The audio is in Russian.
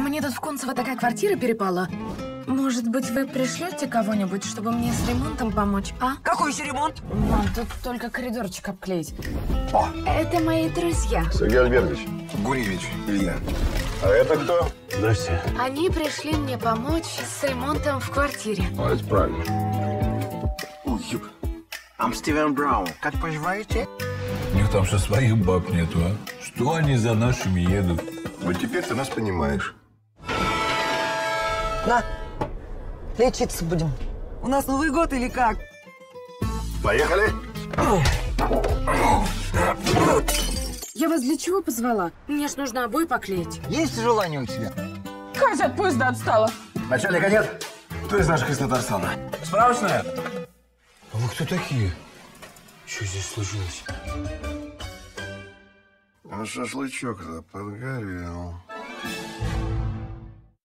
Мне тут в Кунцево такая квартира перепала. Может быть, вы пришлете кого-нибудь, чтобы мне с ремонтом помочь, а? Какой еще ремонт? Мам, тут только коридорчик обклеить. О. Это мои друзья. Сергей Альбертович. Гуревич. Илья. А это кто? Здрасте. Они пришли мне помочь с ремонтом в квартире. А, это правильно. I'm Стивен Браун. Как поживаете? У них там что своих баб нету, а? Что они за нашими едут? Вот теперь ты нас понимаешь. На, лечиться будем. У нас Новый год или как? Поехали. Я вас для чего позвала? Мне ж нужно обои поклеить. Есть желание у тебя? Катя от поезда отстала. Начальника нет? Кто из наших из Татарстана? Справочная? А вы кто такие? Что здесь случилось? А шашлычок-то подгорел.